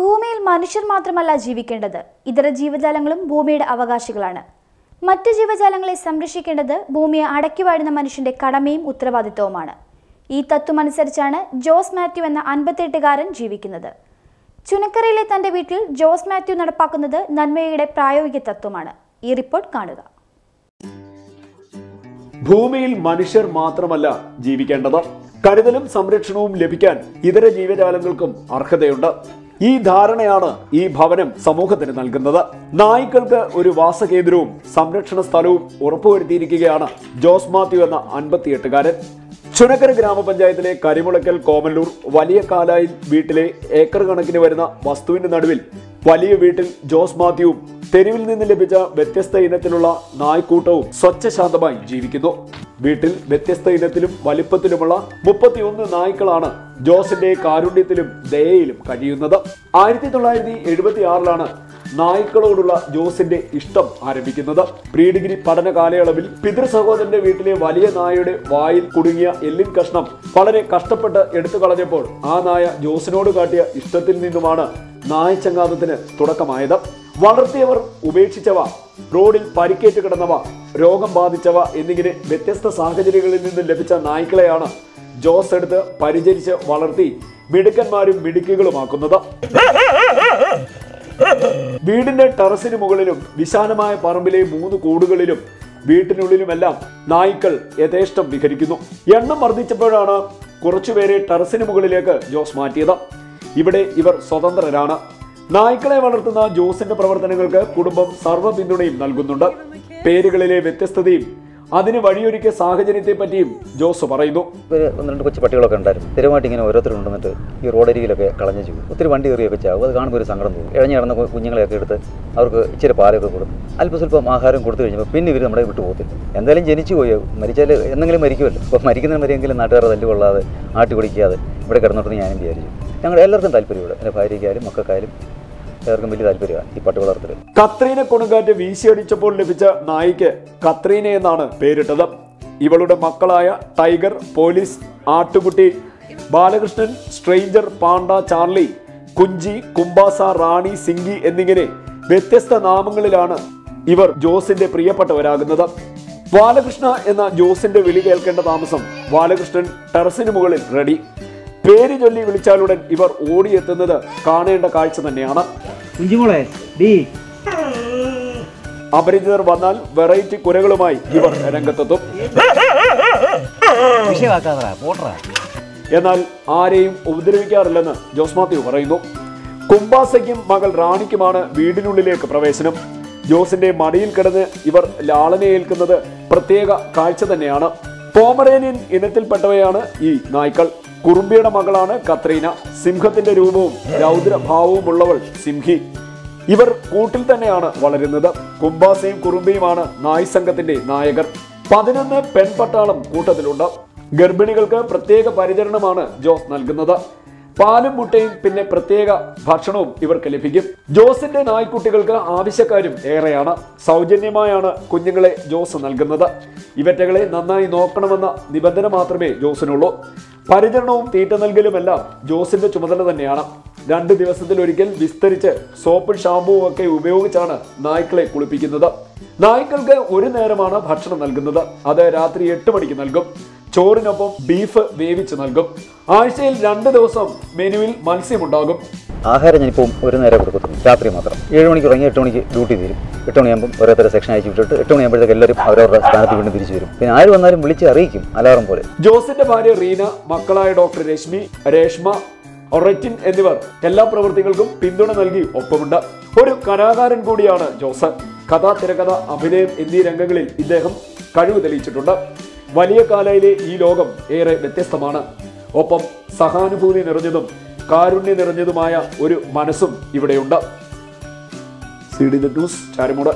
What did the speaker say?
ഭൂമിയിൽ മനുഷ്യർ മാത്രമല്ല ജീവിക്കേണ്ടത്. ഇതര ജീവജാലങ്ങളും ഭൂമിയുടെ അവകാശികളാണ്. മറ്റ് ജീവജാലങ്ങളെ സംരക്ഷിക്കേണ്ടത് ഭൂമിയെ അടക്കിവാഴുന്ന മനുഷ്യന്റെ കടമയും ഉത്തരവാദിത്വവുമാണ്. ഈ തത്വമനുസരിച്ചാണ് ജോസ് മാത്യു എന്ന അൻപത്തെട്ടുകാരൻ ജീവിക്കുന്നത്. ചുനക്കരയിലെ തന്റെ വീട്ടിൽ ജോസ് മാത്യു നടപ്പാക്കുന്നത് നന്മയുടെ പ്രായോഗിക തത്വമാണ്. ഈ റിപ്പോർട്ട് കാണുക. ഭൂമിയിൽ മനുഷ്യർ മാത്രമല്ല ജീവിക്കേണ്ടത്. കരുതലും സംരക്ഷണവും ലഭിക്കാൻ ഇതര ജീവജാലങ്ങൾക്കും അർഹതയുണ്ട്. ഈ ധാരണയാണ് ഈ ഭവനം സമൂഹത്തിന് നൽകുന്നത്. നായ്ക്കൾക്ക് ഒരു വാസകേന്ദ്രവും സംരക്ഷണ സ്ഥലവും ഉറപ്പുവരുത്തിയിരിക്കുകയാണ് ജോസ് മാത്യു എന്ന അൻപത്തിയെട്ടുകാരൻ. ചുനക്കര ഗ്രാമപഞ്ചായത്തിലെ കരിമുളക്കൽ കോമല്ലൂർ വലിയ കാലായിൽ വീട്ടിലെ ഏക്കർ കണക്കിന് വരുന്ന വസ്തുവിന്റെ നടുവിൽ വലിയ വീട്ടിൽ ജോസ് മാത്യുവും തെരുവിൽ നിന്ന് ലഭിച്ച വ്യത്യസ്ത ഇനത്തിലുള്ള നായ്ക്കൂട്ടവും സ്വച്ഛശാന്തമായി ജീവിക്കുന്നു. വീട്ടിൽ വ്യത്യസ്ത ഇനത്തിലും വലിപ്പത്തിലുമുള്ള മുപ്പത്തിയൊന്ന് നായ്ക്കളാണ് ജോസിന്റെ കാരുണ്യത്തിലും ദയയിലും കഴിയുന്നത്. ആയിരത്തി തൊള്ളായിരത്തി എഴുപത്തി ആറിലാണ് നായ്ക്കളോടുള്ള ജോസിന്റെ ഇഷ്ടം ആരംഭിക്കുന്നത്. പ്രീ ഡിഗ്രി പഠന കാലയളവിൽ പിതൃ സഹോദരന്റെ വീട്ടിലെ വലിയ നായയുടെ വായിൽ കുടുങ്ങിയ എല്ലിൻ കഷ്ണം വളരെ കഷ്ടപ്പെട്ട് എടുത്തു കളഞ്ഞപ്പോൾ ആ നായ ജോസിനോട് കാട്ടിയ ഇഷ്ടത്തിൽ നിന്നുമാണ് നായച്ചങ്ങാതത്തിന് തുടക്കമായത്. വളർത്തിയവർ ഉപേക്ഷിച്ചവ റോഡിൽ പരിക്കേറ്റ് കിടന്നവ രോഗം ബാധിച്ചവ എന്നിങ്ങനെ വ്യത്യസ്ത സാഹചര്യങ്ങളിൽ നിന്ന് ലഭിച്ച നായ്ക്കളെയാണ് ജോസ് എടുത്ത് പരിചരിച്ച് വളർത്തി മിടുക്കന്മാരും മിടുക്കികളുമാക്കുന്നത്. വീടിന്റെ ടെറസിന് മുകളിലും വിശാലമായ പറമ്പിലെ മൂന്ന് കൂടുകളിലും വീട്ടിനുള്ളിലുമെല്ലാം നായ്ക്കൾ യഥേഷ്ടം വിഹരിക്കുന്നു. എണ്ണം വർദ്ധിച്ചപ്പോഴാണ് കുറച്ചുപേരെ ടെറസിന് മുകളിലേക്ക് ജോസ് മാറ്റിയത്. ഇവിടെ ഇവർ സ്വതന്ത്രരാണ്. നായ്ക്കളെ വളർത്തുന്ന ജോസിന്റെ പ്രവർത്തനങ്ങൾക്ക് കുടുംബം സർവ പിന്തുണയും നൽകുന്നുണ്ട്. പേരുകളിലെ വ്യത്യസ്തതയും അതിന് വഴിയൊരുക്കിയ സാഹചര്യത്തെ പറ്റിയും ജോസ് പറയുന്നു. ഒന്ന് രണ്ട് കൊച്ചു പട്ടികളൊക്കെ ഉണ്ടായിരുന്നു. സ്ഥിരമായിട്ട് ഇങ്ങനെ ഓരോരുത്തർ ഉണ്ടെന്നിട്ട് ഈ റോഡരികിലൊക്കെ കളഞ്ഞു ചെയ്യും. ഒത്തിരി വണ്ടി കയറിയൊക്കെ ചാവും. അത് കാണുമ്പോൾ ഒരു സങ്കടം തോന്നും. ഇഴഞ്ഞു കിടന്ന കുഞ്ഞുങ്ങളെയൊക്കെ എടുത്ത് അവർക്ക് ഇച്ചിരി പാലൊക്കെ കൊടുക്കും അല്പ സ്വല്പം ആഹാരം കൊടുത്തു കഴിഞ്ഞപ്പോൾ പിന്നെ ഇവർ നമ്മുടെ വിട്ടു പോകത്തില്ല. എന്തായാലും ജനിച്ചു പോയോ. മരിച്ചാൽ എന്തെങ്കിലും മരിക്കുമല്ലോ. അപ്പോൾ മരിക്കുന്ന മരിയെങ്കിലും നാട്ടുകാരെ തല്ലു കൊള്ളാതെ ആട്ടി കുടിക്കാതെ ഇവിടെ കിടന്നിട്ട് ഞാനും വിചാരിച്ചു. ഞങ്ങളുടെ എല്ലാവർക്കും താല്പര്യം ഇവിടെ എന്റെ ഭാര്യയ്ക്കായാലും മക്കൾക്കായാലും എല്ലാവർക്കും വലിയ താല്പര്യമാണ് ഈ പട്ടി വളർത്തൽ കത്രീന കൊടുങ്കാറ്റ് വീശിയടിച്ചപ്പോൾ ലഭിച്ച നായിക്ക് കത്രീന എന്നാണ് പേരിട്ടത്. ഇവളുടെ മക്കളായ tiger police ആട്ടുകുട്ടി Balakrishnan stranger panda Charlie Kunchi കുംബാസ റാണി സിംഗി എന്നിങ്ങനെ വ്യത്യസ്ത നാമങ്ങളിലാണ് ഇവർ ജോസിന്റെ പ്രിയപ്പെട്ടവരാകുന്നത്. ബാലകൃഷ്ണ എന്ന ജോസിന്റെ വിളി കേൾക്കേണ്ട താമസം ബാലകൃഷ്ണൻ ടെറസിന് മുകളിൽ റെഡി. പേര് ചൊല്ലി വിളിച്ചാലുടൻ ഇവർ ഓടിയെത്തുന്നത് കാണേണ്ട കാഴ്ച തന്നെയാണ്. കുഞ്ചുമോളെ ഡി. അപരിചിതർ വന്നാൽ വെറൈറ്റി കുരകളുമായി ഇവർ രംഗത്തെത്തും. എന്നാൽ ആരെയും ഉപദ്രവിക്കാറില്ലെന്ന് ജോസ് മാത്യു പറയുന്നു. കുംബാസയ്ക്കും മകൾ റാണിക്കുമാണ് വീടിനുള്ളിലേക്ക് പ്രവേശനം. ജോസിന്റെ മടിയിൽ കിടന്ന് ഇവർ ലാളനെ ഏൽക്കുന്നത് പ്രത്യേക കാഴ്ച തന്നെയാണ്. പോമറേനിയൻ ഇനത്തിൽപ്പെട്ടവയാണ് ഈ നായ്ക്കൾ. കുറുമ്പിയുടെ മകളാണ് കത്രീന. സിംഹത്തിന്റെ രൂപവും രൗദ്രഭാവവും ഉള്ളവൾ സിംഹി. ഇവർ കൂട്ടിൽ തന്നെയാണ് വളരുന്നത്. കുംബാസയും കുറുമ്പിയുമാണ് നായ് സംഘത്തിന്റെ നായകർ. പതിനൊന്ന് പെൺപട്ടാളം കൂട്ടത്തിലുണ്ട്. ഗർഭിണികൾക്ക് പ്രത്യേക പരിചരണമാണ് ജോസ് നൽകുന്നത്. പാലും മുട്ടയും പിന്നെ പ്രത്യേക ഭക്ഷണവും ഇവർക്ക് ലഭിക്കും. ജോസിന്റെ നായ്ക്കുട്ടികൾക്ക് ആവശ്യക്കാരും ഏറെയാണ്. സൗജന്യമായാണ് കുഞ്ഞുങ്ങളെ ജോസ് നൽകുന്നത്. ഇവറ്റകളെ നന്നായി നോക്കണമെന്ന നിബന്ധന മാത്രമേ ജോസിനുള്ളൂ. പരിചരണവും തീറ്റ നൽകലുമെല്ലാം ജോസിന്റെ ചുമതല തന്നെയാണ്. രണ്ട് ദിവസത്തിൽ ഒരിക്കൽ വിസ്തരിച്ച് സോപ്പും ഷാമ്പുവും ഒക്കെ ഉപയോഗിച്ചാണ് നായ്ക്കളെ കുളിപ്പിക്കുന്നത്. നായ്ക്കൾക്ക് ഒരു നേരമാണ് ഭക്ഷണം നൽകുന്നത്. അത് രാത്രി എട്ട് മണിക്ക് നൽകും. ചോറിനൊപ്പം ബീഫ് വേവിച്ച് നൽകും. ആഴ്ചയിൽ രണ്ട് ദിവസം മെനുവിൽ മത്സ്യമുണ്ടാകും. ആഹാരം ഞാനിപ്പോൾ ഒരു നേരം കൊടുക്കത്തുള്ളൂ രാത്രി മാത്രം. ഏഴ് മണിക്ക് തുടങ്ങി എട്ട് മണിക്ക് ഡ്യൂട്ടി തീരും. എട്ട് മണിയാകുമ്പോൾ ഓരോരുത്തരെ സെക്ഷൻ അയച്ചു വിട്ടിട്ട് എട്ട് മണിയാകുമ്പോഴത്തേക്ക് എല്ലാവരും അവരവരുടെ സ്ഥാനത്ത് വീണ്ടും തിരിച്ചു വരും. പിന്നെ ആര് വന്നാലും വിളിച്ച് അറിയിക്കും അലാറം പോലെ. ജോസിന്റെ ഭാര്യ റീന മക്കളായ ഡോക്ടർ രശ്മി രേഷ്മ ഒററ്റിൻ എന്നിവർ എല്ലാ പ്രവൃത്തികൾക്കും പിന്തുണ നൽകി ഒപ്പമുണ്ട്. ഒരു കലാകാരൻ കൂടിയാണ് ജോസ്. കഥ തിരക്കഥ അഭിനയം എന്നീ രംഗങ്ങളിൽ ഇദ്ദേഹം കഴിവ് തെളിയിച്ചിട്ടുണ്ട്. വലിയ കാലയിലെ ഈ ലോകം ഏറെ വ്യത്യസ്തമാണ്. ഒപ്പം സഹാനുഭൂതി നിറഞ്ഞതും കാരുണ്യ നിറഞ്ഞതുമായ ഒരു മനസ്സും ഇവിടെയുണ്ട്. C D news Charummood